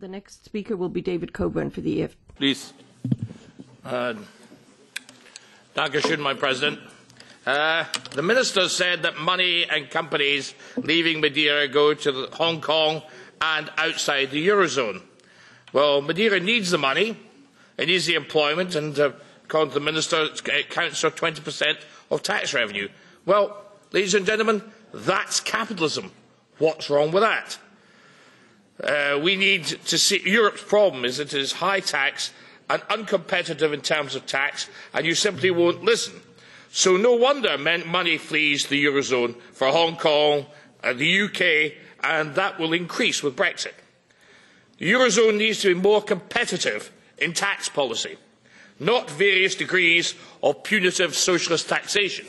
the next speaker will be David Coburn for the EF. Please. Uh, my president. Uh, the minister said that money and companies leaving Madeira go to Hong Kong and outside the eurozone. Well, Madeira needs the money, it needs the employment, and uh, according to the minister, it counts for 20% of tax revenue. Well, ladies and gentlemen, that's capitalism. What's wrong with that? Uh, we need to see Europe's problem is that it is high tax and uncompetitive in terms of tax, and you simply won't listen. So no wonder money flees the Eurozone for Hong Kong, and the UK, and that will increase with Brexit. The Eurozone needs to be more competitive in tax policy, not various degrees of punitive socialist taxation.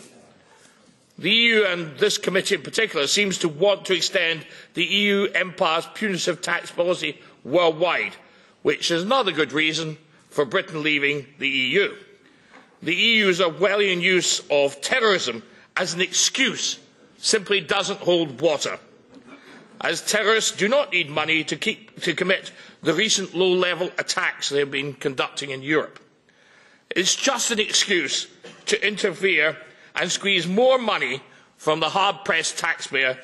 The EU and this committee in particular seems to want to extend the EU empire's punitive tax policy worldwide, which is another good reason for Britain leaving the EU the EU's Orwellian use of terrorism as an excuse simply doesn't hold water, as terrorists do not need money to, keep, to commit the recent low-level attacks they have been conducting in Europe. It's just an excuse to interfere and squeeze more money from the hard-pressed taxpayer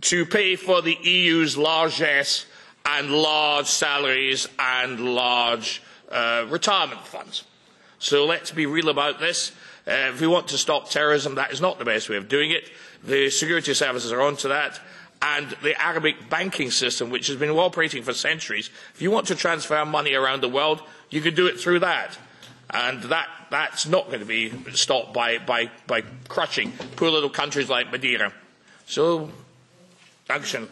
to pay for the EU's largesse and large salaries and large uh, retirement funds. So let's be real about this. Uh, if we want to stop terrorism, that is not the best way of doing it. The security services are onto that. And the Arabic banking system, which has been operating for centuries, if you want to transfer money around the world, you can do it through that. And that, that's not going to be stopped by, by, by crushing poor little countries like Madeira. So, Dankeschön.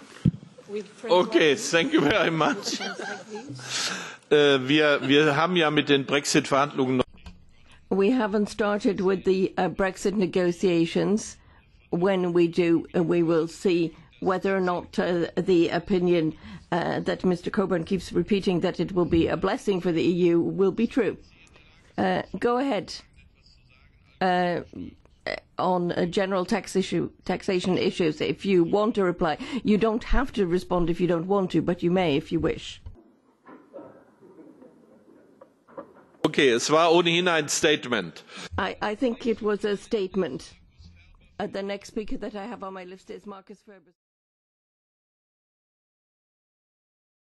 Okay, thank you very much. Uh, wir, wir haben ja mit den Brexit-Verhandlungen we haven't started with the uh, Brexit negotiations. When we do, uh, we will see whether or not uh, the opinion uh, that Mr. Coburn keeps repeating that it will be a blessing for the EU will be true. Uh, go ahead. Uh, on a general tax issue, taxation issues, if you want to reply, you don't have to respond if you don't want to, but you may if you wish. Okay, es war ohnehin ein Statement. I, I think it was a statement. Uh, the next speaker that I have on my list is Markus Ferber.